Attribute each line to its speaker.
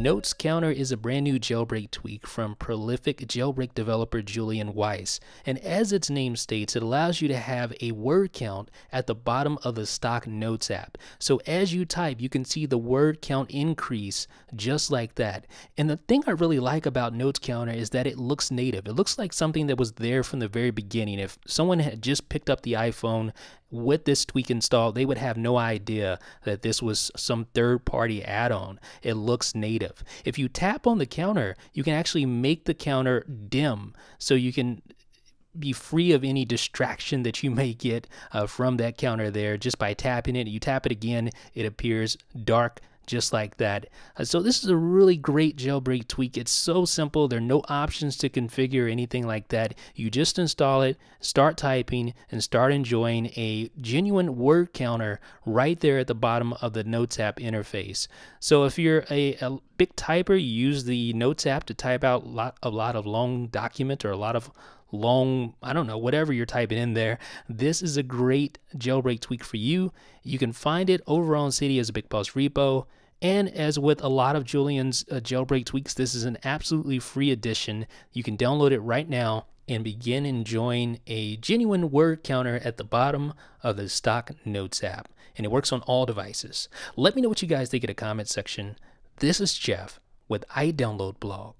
Speaker 1: Notes Counter is a brand new jailbreak tweak from prolific jailbreak developer Julian Weiss. And as its name states, it allows you to have a word count at the bottom of the stock Notes app. So as you type, you can see the word count increase just like that. And the thing I really like about Notes Counter is that it looks native. It looks like something that was there from the very beginning. If someone had just picked up the iPhone with this tweak installed, they would have no idea that this was some third party add on. It looks native. If you tap on the counter, you can actually make the counter dim so you can be free of any distraction that you may get uh, from that counter there just by tapping it. You tap it again, it appears dark just like that. Uh, so this is a really great jailbreak tweak. It's so simple. There are no options to configure anything like that. You just install it, start typing, and start enjoying a genuine word counter right there at the bottom of the Notes app interface. So if you're a, a big typer, you use the Notes app to type out lot, a lot of long document or a lot of long, I don't know, whatever you're typing in there. This is a great jailbreak tweak for you. You can find it over on Cydia's Big Boss repo. And as with a lot of Julian's uh, jailbreak tweaks, this is an absolutely free edition. You can download it right now and begin enjoying a genuine word counter at the bottom of the stock Notes app. And it works on all devices. Let me know what you guys think in the comment section. This is Jeff with iDownload Blog.